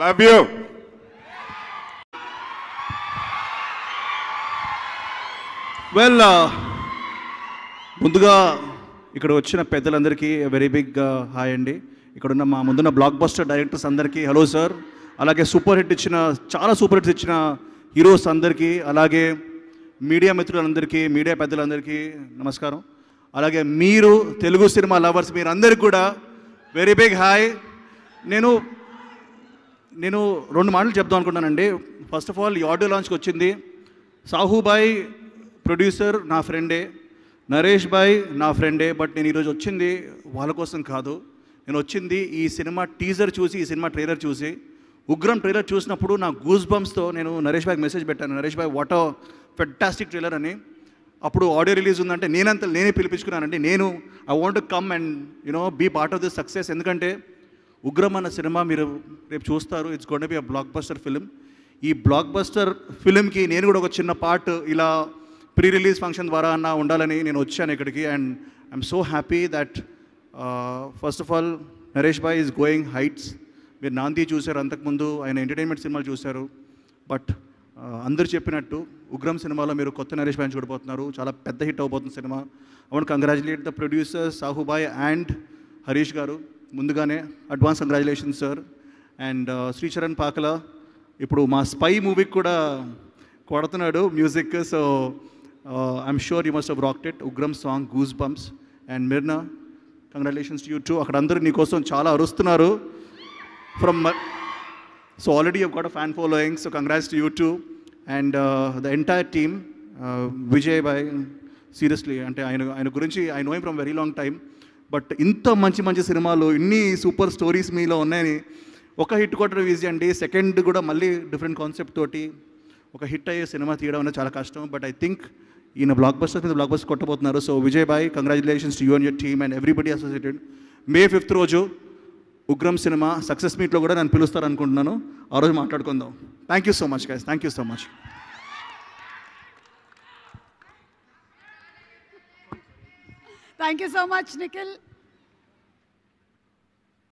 Love you well ముందుగా ఇక్కడ వచ్చిన పెద్దలందరికీ వెరీ బిగ్ హాయ్ అండి. ఇక్కడున్న మా ముందున్న బ్లాక్ బస్టర్ డైరెక్టర్స్ అందరికీ హలో సార్ అలాగే సూపర్ హిట్ ఇచ్చిన చాలా సూపర్ హిట్స్ ఇచ్చిన హీరోస్ అందరికీ అలాగే మీడియా మిత్రులందరికీ మీడియా పెద్దలందరికీ నమస్కారం. అలాగే మీరు తెలుగు సినిమా లవర్స్ మీరందరికీ కూడా వెరీ బిగ్ హాయ్ నేను నేను రెండు మాటలు చెప్దాం అనుకున్నానండి ఫస్ట్ ఆఫ్ ఆల్ ఈ ఆడియో లాంచ్కి వచ్చింది. సాహుబాయ్ ప్రొడ్యూసర్ నా ఫ్రెండే. నరేష్ బాయ్ నా ఫ్రెండే. బట్ నేను ఈరోజు వచ్చింది వాళ్ళ కోసం కాదు. నేను వచ్చింది ఈ సినిమా టీజర్ చూసి ఈ సినిమా ట్రైలర్ చూసి. ఉగ్రం ట్రైలర్ చూసినప్పుడు నా గూస్ బంప్స్తో నేను నరేష్ బాయ్కి మెసేజ్ పెట్టాను. Naresh bhai what fantastic trailer అని. అప్పుడు ఆడియో రిలీజ్ ఉందంటే నేనంత నేనే పిలిపించుకున్నానండి. నేను I want come and you know be part of this success ఎందుకంటే ఉగ్రం అన్న సినిమా మీరు రేపు చూస్తారు. It's gonna be a blockbuster film ఈ బ్లాక్ బస్టర్ ఫిలింకి నేను కూడా ఒక చిన్న పార్ట్ ఇలా ప్రీ రిలీజ్ ఫంక్షన్ ద్వారా అన్న ఉండాలని నేను వచ్చాను ఇక్కడికి. And I'm so happy that first of all Naresh bhai is going heights మీరు నాంది చూశారు అంతకుముందు. ఆయన ఎంటర్టైన్మెంట్ సినిమాలు చూశారు. బట్ uh, అందరు చెప్పినట్టు ఉగ్రం సినిమాలో మీరు కొత్త నరేష్ బాయ్ చూడబోతున్నారు. చాలా పెద్ద హిట్ అవబోతుంది సినిమా. అవును congratulate the producer Sahu Bhai and Harish garu. ముందుగానే advance congratulation sir and Sricharan Pakala ఇప్పుడు మా స్పై మూవీకి కూడా కొడుతున్నాడు music so I'm sure you must have rocked it Ugram song goose bumps and Mirna congratulations you too అక్కడ అందరూ నీకోసం చాలా అరుస్తున్నారు. From so already you got a fan following so congrats to you too. And uh, the Vijay bhai seriously అంటే ఆయన ఆయన గురించి I know from very long time but ఇంత మంచి మంచి సినిమాలు ఇన్ని సూపర్ స్టోరీస్ మీలో ఉన్నాయని ఒక హిట్ కొట్టడం ఈజీ అండి. సెకండ్ కూడా మళ్ళీ డిఫరెంట్ కాన్సెప్ట్ తోటి ఒక హిట్ అయ్యే సినిమా తీయడం అనేది చాలా కష్టం. బట్ ఐ థింక్ ఈయన బ్లాక్ బస్టర్ మీద blockbuster కొట్టబోతున్నారు. So Vijay bhai congratulations to you and your team and everybody associated May fifth రోజు ఉగ్రం సినిమా సక్సెస్ మీట్లో కూడా నన్ను పిలుస్తారు అనుకుంటున్నాను ఆ రోజు మాట్లాడుకుందాం. Thank you so much guys thank you so much thank you so much Nikhil